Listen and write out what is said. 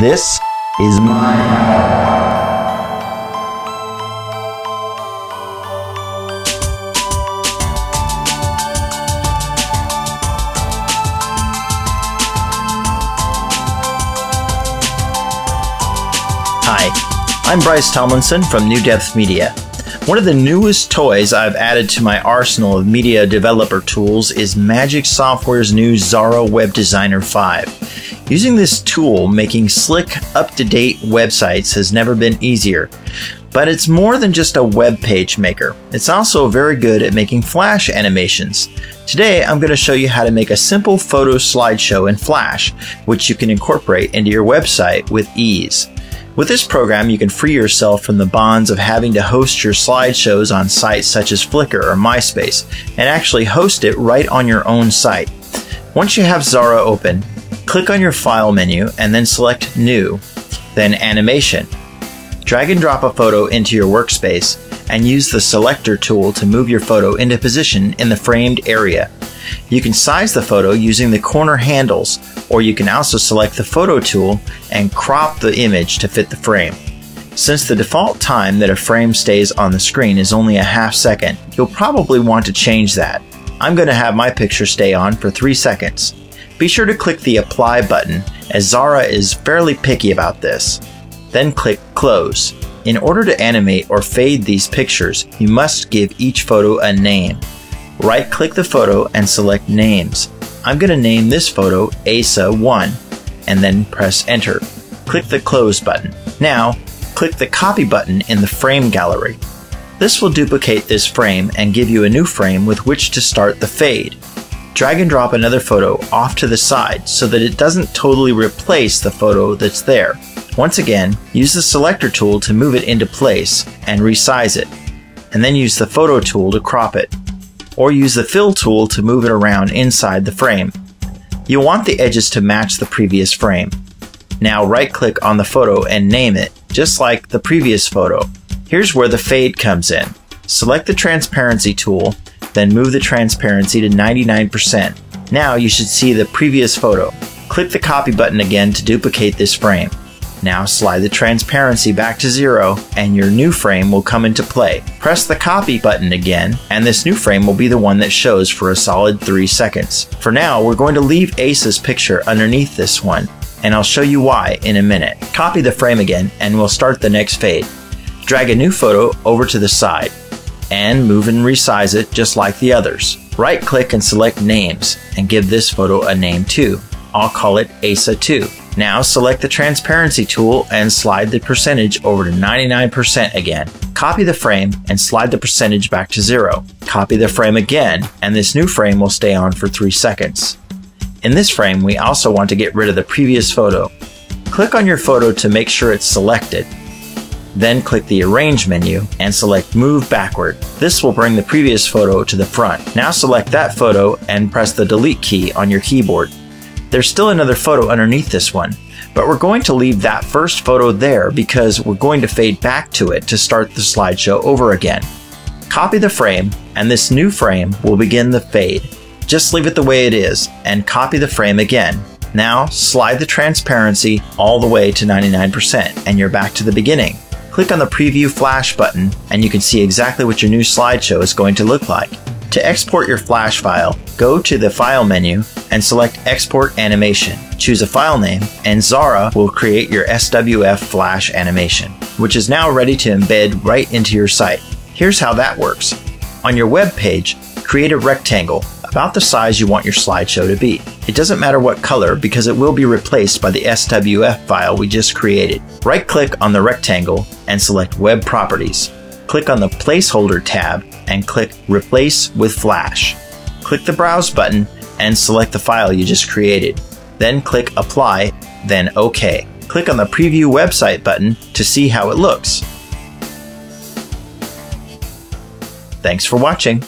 This is my Hi, I'm Bryce Tomlinson from New Depth Media. One of the newest toys I've added to my arsenal of media developer tools is Magix Software's new Xara Web Designer 5. Using this tool, making slick, up to date websites has never been easier. But it's more than just a web page maker. It's also very good at making Flash animations. Today, I'm going to show you how to make a simple photo slideshow in Flash, which you can incorporate into your website with ease. With this program, you can free yourself from the bonds of having to host your slideshows on sites such as Flickr or MySpace, and actually host it right on your own site. Once you have Xara open, click on your File menu and then select New, then Animation. Drag and drop a photo into your workspace and use the Selector tool to move your photo into position in the framed area. You can size the photo using the corner handles, or you can also select the photo tool and crop the image to fit the frame. Since the default time that a frame stays on the screen is only a half second, you'll probably want to change that. I'm going to have my picture stay on for 3 seconds. Be sure to click the Apply button, as Xara is fairly picky about this. Then click Close. In order to animate or fade these pictures, you must give each photo a name. Right click the photo and select Names. I'm going to name this photo ASA1 and then press Enter. Click the Close button. Now, click the Copy button in the Frame Gallery. This will duplicate this frame and give you a new frame with which to start the fade. Drag and drop another photo off to the side so that it doesn't totally replace the photo that's there. Once again, use the selector tool to move it into place and resize it, and then use the photo tool to crop it or use the fill tool to move it around inside the frame. You'll want the edges to match the previous frame. Now right click on the photo and name it, just like the previous photo. Here's where the fade comes in. Select the transparency tool, then move the transparency to 99%. Now you should see the previous photo. Click the copy button again to duplicate this frame. Now slide the transparency back to zero and your new frame will come into play. Press the copy button again and this new frame will be the one that shows for a solid 3 seconds. For now, we're going to leave Ace's picture underneath this one and I'll show you why in a minute. Copy the frame again and we'll start the next fade. Drag a new photo over to the side and move and resize it just like the others. Right click and select names and give this photo a name too. I'll call it ASA2. Now select the transparency tool and slide the percentage over to 99% again. Copy the frame and slide the percentage back to zero. Copy the frame again and this new frame will stay on for 3 seconds. In this frame, we also want to get rid of the previous photo. Click on your photo to make sure it's selected. Then click the Arrange menu and select Move Backward. This will bring the previous photo to the front. Now select that photo and press the Delete key on your keyboard. There's still another photo underneath this one, but we're going to leave that first photo there because we're going to fade back to it to start the slideshow over again. Copy the frame, and this new frame will begin the fade. Just leave it the way it is, and copy the frame again. Now, slide the transparency all the way to 99%, and you're back to the beginning. Click on the Preview Flash button, and you can see exactly what your new slideshow is going to look like. To export your Flash file, go to the File menu and select Export Animation. Choose a file name, and Xara will create your SWF Flash animation, which is now ready to embed right into your site. Here's how that works. On your web page, create a rectangle about the size you want your slideshow to be. It doesn't matter what color because it will be replaced by the SWF file we just created. Right click on the rectangle and select Web Properties. Click on the Placeholder tab and click Replace with Flash. Click the Browse button and select the file you just created. Then click Apply, then OK. Click on the Preview Website button to see how it looks. Thanks for watching.